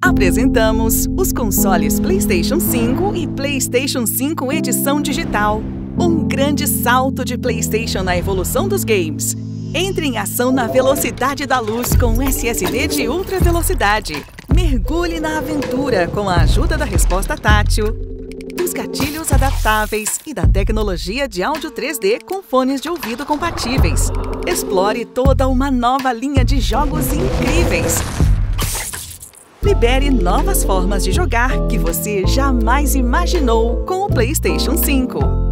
Apresentamos os consoles PlayStation 5 e PlayStation 5 Edição Digital. Um grande salto de PlayStation na evolução dos games. Entre em ação na velocidade da luz com SSD de ultra velocidade. Mergulhe na aventura com a ajuda da resposta tátil, dos gatilhos adaptáveis e da tecnologia de áudio 3D com fones de ouvido compatíveis. Explore toda uma nova linha de jogos incríveis. Libere novas formas de jogar que você jamais imaginou com o PlayStation 5. PlayStation